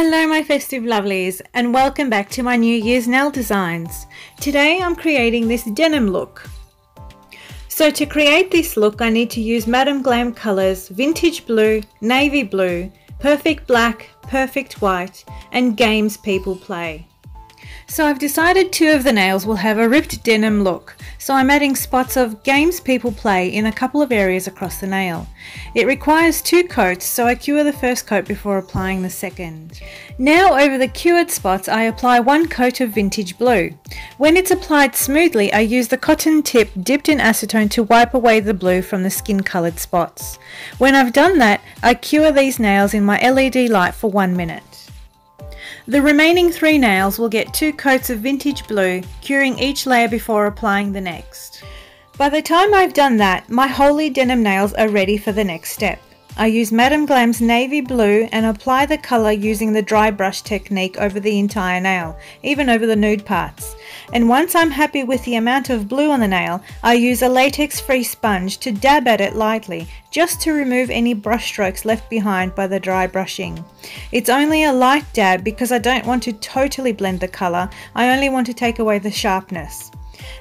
Hello my festive lovelies and welcome back to my New Year's nail designs. Today I'm creating this denim look. So to create this look I need to use Madame Glam colours Vintage Blue, Navy Blue, Perfect Black, Perfect White and Games People Play. So I've decided two of the nails will have a ripped denim look, so I'm adding spots of games people play in a couple of areas across the nail. It requires two coats, so I cure the first coat before applying the second. Now over the cured spots I apply one coat of vintage blue. When it's applied smoothly I use the cotton tip dipped in acetone to wipe away the blue from the skin coloured spots. When I've done that I cure these nails in my LED light for one minute. The remaining three nails will get two coats of vintage blue, curing each layer before applying the next. By the time I've done that, my holy denim nails are ready for the next step. I use Madame Glam's navy blue and apply the colour using the dry brush technique over the entire nail, even over the nude parts. And once I'm happy with the amount of blue on the nail, I use a latex free sponge to dab at it lightly, just to remove any brush strokes left behind by the dry brushing. It's only a light dab because I don't want to totally blend the colour, I only want to take away the sharpness.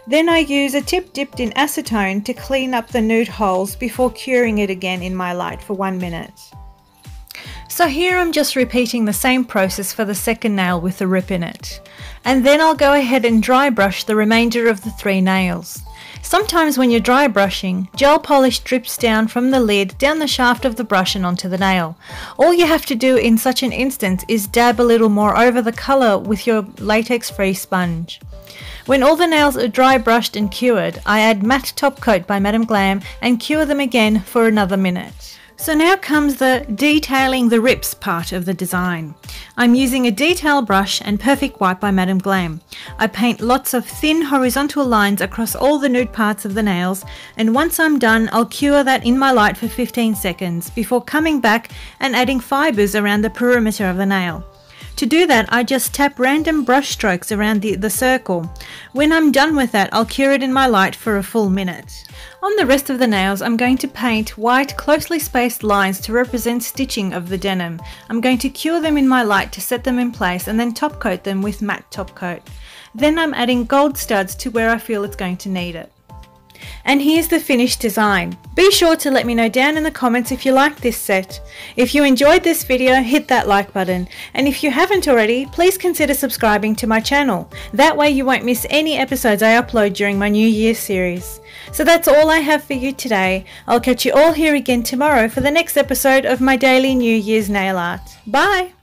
Then I use a tip dipped in acetone to clean up the nude holes before curing it again in my light for one minute. So here I'm just repeating the same process for the second nail with the rip in it. And then I'll go ahead and dry brush the remainder of the three nails. Sometimes when you're dry brushing, gel polish drips down from the lid down the shaft of the brush and onto the nail. All you have to do in such an instance is dab a little more over the colour with your latex free sponge. When all the nails are dry brushed and cured, I add matte top coat by Madame Glam and cure them again for another minute. So now comes the detailing the rips part of the design. I'm using a detail brush and Perfect White by Madame Glam. I paint lots of thin horizontal lines across all the nude parts of the nails and once I'm done I'll cure that in my light for 15 seconds before coming back and adding fibres around the perimeter of the nail. To do that, I just tap random brush strokes around the, the circle. When I'm done with that, I'll cure it in my light for a full minute. On the rest of the nails, I'm going to paint white closely spaced lines to represent stitching of the denim. I'm going to cure them in my light to set them in place and then top coat them with matte top coat. Then I'm adding gold studs to where I feel it's going to need it. And here's the finished design. Be sure to let me know down in the comments if you like this set. If you enjoyed this video, hit that like button. And if you haven't already, please consider subscribing to my channel. That way you won't miss any episodes I upload during my New Year series. So that's all I have for you today. I'll catch you all here again tomorrow for the next episode of my daily New Year's nail art. Bye!